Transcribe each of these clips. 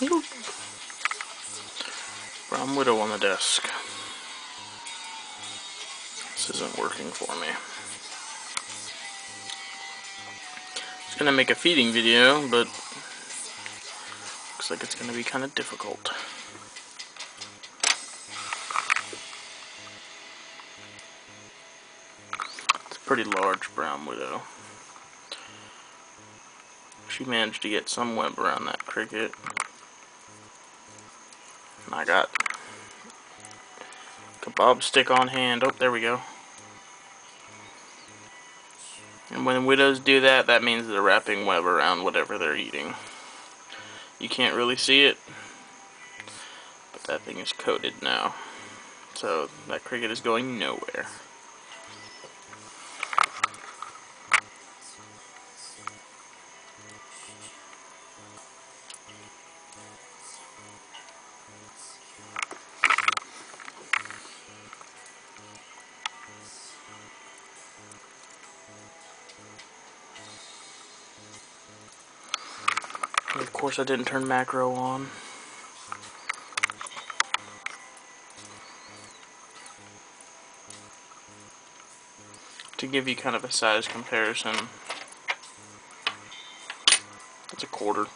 Brown Widow on the desk. This isn't working for me. It's gonna make a feeding video, but looks like it's gonna be kind of difficult. It's a pretty large brown widow. She managed to get some web around that cricket. I got kebab stick on hand. Oh, there we go. And when widows do that, that means they're wrapping web around whatever they're eating. You can't really see it, but that thing is coated now. So that cricket is going nowhere. Course I didn't turn macro on. To give you kind of a size comparison, it's a quarter.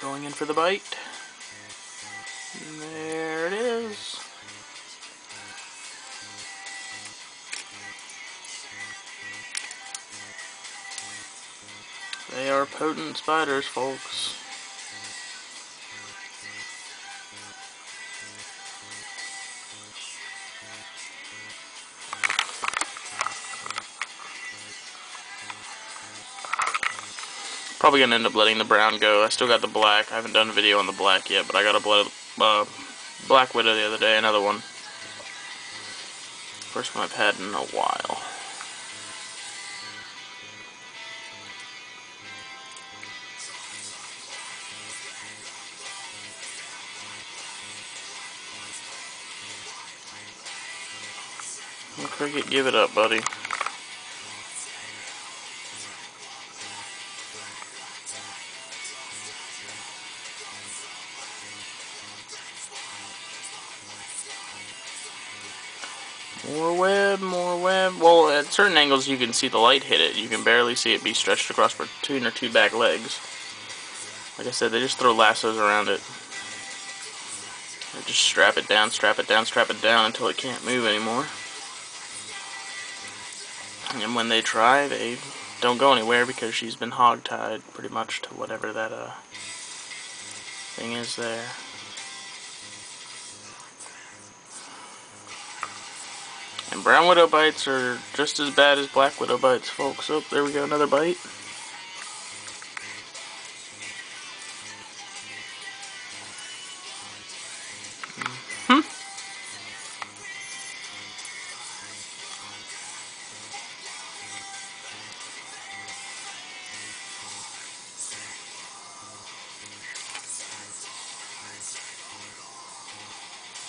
Going in for the bite. There it is. They are potent spiders, folks. Probably gonna end up letting the brown go. I still got the black. I haven't done a video on the black yet, but I got a blood, uh, black widow the other day. Another one. First one I've had in a while. Cricket, give it up, buddy. More web, more web. Well, at certain angles you can see the light hit it. You can barely see it be stretched across between her two back legs. Like I said, they just throw lassos around it. They just strap it down, strap it down, strap it down until it can't move anymore. And when they try, they don't go anywhere because she's been hog-tied pretty much to whatever that uh, thing is there. And brown widow bites are just as bad as black widow bites, folks. Oh, there we go, another bite.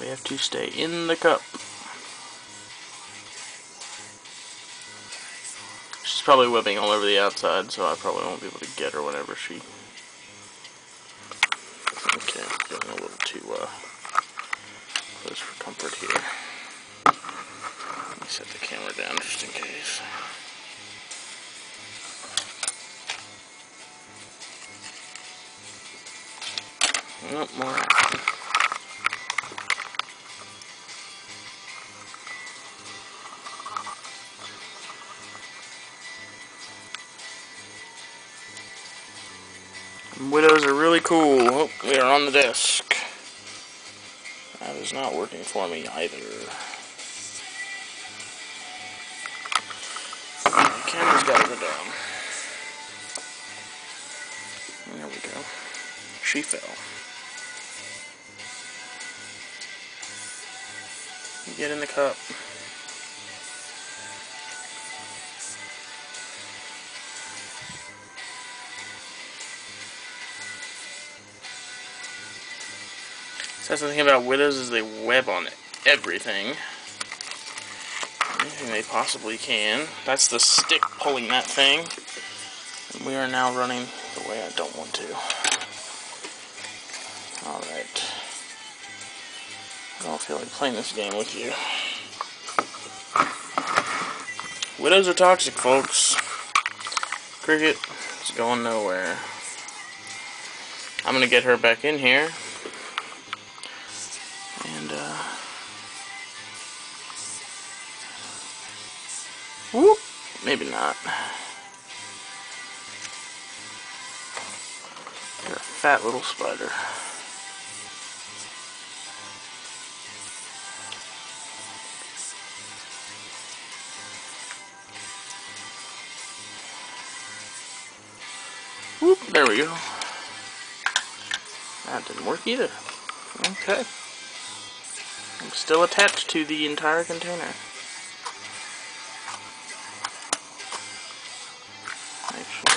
We have to stay in the cup. She's probably whipping all over the outside, so I probably won't be able to get her whenever she... Okay, getting a little too uh, close for comfort here. Let me set the camera down just in case. Oh, more desk. That is not working for me either. The camera's gotta go down. There we go. She fell. Get in the cup. That's the thing about widows is they web on everything. Anything they possibly can. That's the stick pulling that thing. And we are now running the way I don't want to. Alright. I don't feel like playing this game with you. Widows are toxic, folks. Cricket is going nowhere. I'm gonna get her back in here. Whoop! Maybe not. You're a fat little spider. Whoop, there we go. That didn't work either. Okay. I'm still attached to the entire container.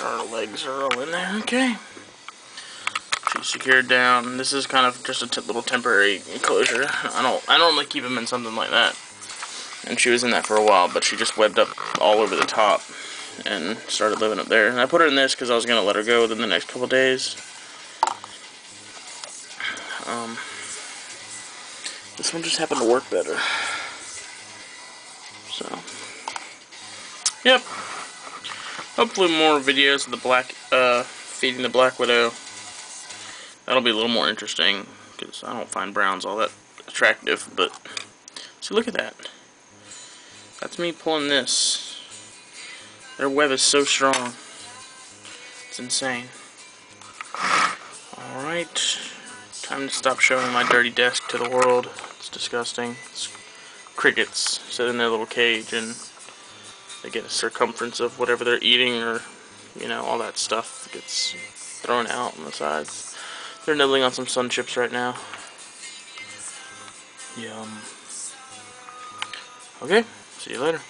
Our legs are all in there. Okay. She's secured down. This is kind of just a little temporary enclosure. I don't I don't normally keep them in something like that. And she was in that for a while, but she just webbed up all over the top and started living up there. And I put her in this because I was going to let her go within the next couple days. Um, this one just happened to work better. So, yep. Hopefully more videos of the black, uh, feeding the black widow. That'll be a little more interesting because I don't find browns all that attractive. But see, look at that. That's me pulling this. Their web is so strong. It's insane. Alright. Time to stop showing my dirty desk to the world. It's disgusting. It's crickets sit in their little cage and get a circumference of whatever they're eating or, you know, all that stuff gets thrown out on the sides. They're nibbling on some sun chips right now. Yum. Okay, see you later.